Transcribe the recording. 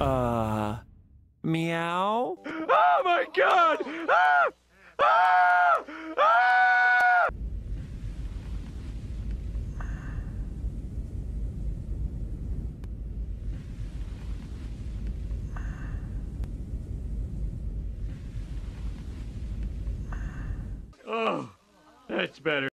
Uh, meow? Oh my god! Ah! Ah! Ah! Oh, that's better.